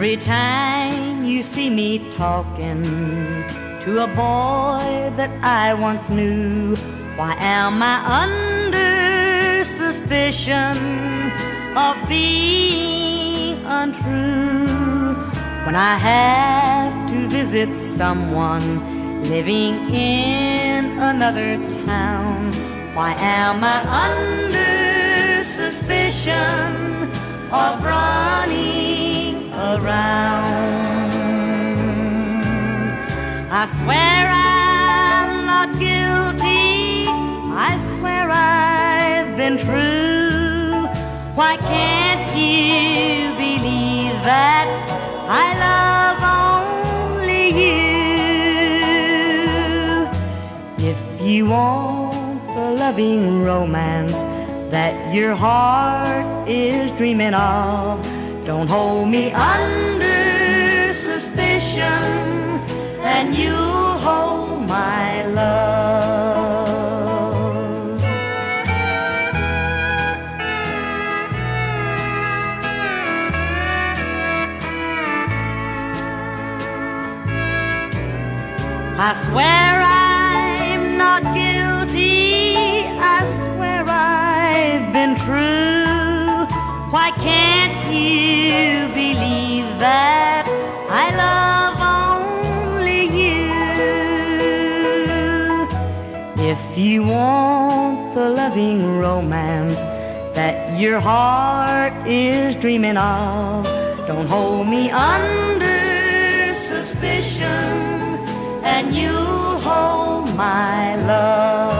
Every time you see me talking to a boy that I once knew, why am I under suspicion of being untrue? When I have to visit someone living in another town, why am I under suspicion of running I swear I'm not guilty. I swear I've been true. Why can't you believe that I love only you? If you want the loving romance that your heart is dreaming of, don't hold me under I swear I'm not guilty. I swear I've been true. Why can't you believe that I love only you? If you want the loving romance that your heart is dreaming of, don't hold me under suspicion and you hold my love.